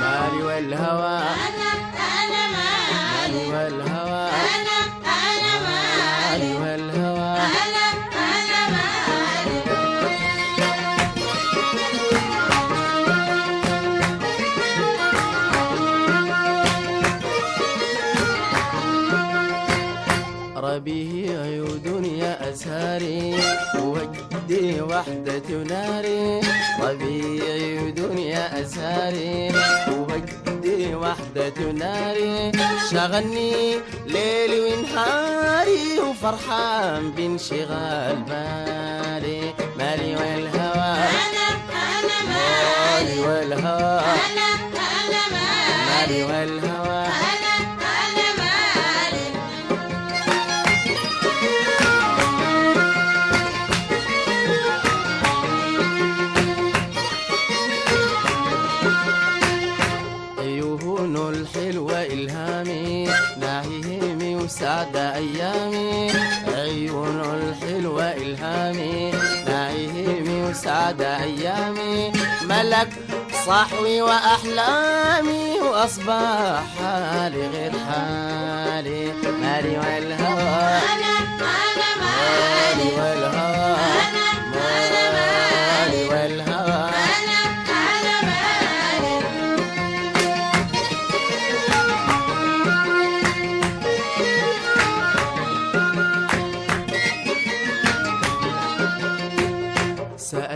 مالي ربيع دنيا أزهاري وجدي وحدة ناري. ربيع دنيا أزهاري وجدي وحدة ناري. شغلني ليلي ونهاري وفرحان بانشغال بالي مالي والهوى. أنا أنا مالي. مالي والهوى. أنا أنا مالي. مالي والهوى. الحلوة إلهامي نعيمي وسعد أيامي. عيون الحلوة إلهامي نعيمي وسعد أيامي. ملك صحوي وأحلامي وأصبح حالي غير حالي. مالي والهوى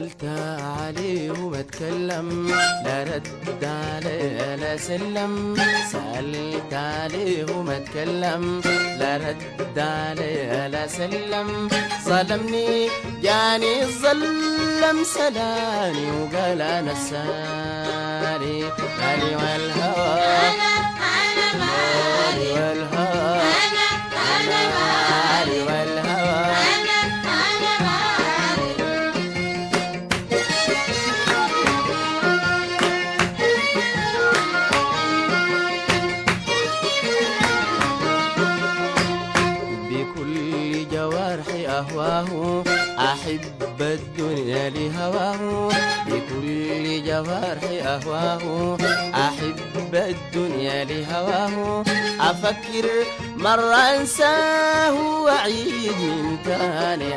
سألت عليه وما تكلم لا رد عليه لا سلم. سألت عليه وما تكلم لا رد عليه لا سلم. ظلمني جاني ظلم سلاني وقال أنا السالي مالي والهوى أهواه أحب الدنيا لهواه بكل جوارحي أهواه أحب الدنيا لهواه. أفكر مرة أنساه وأعيد من تاني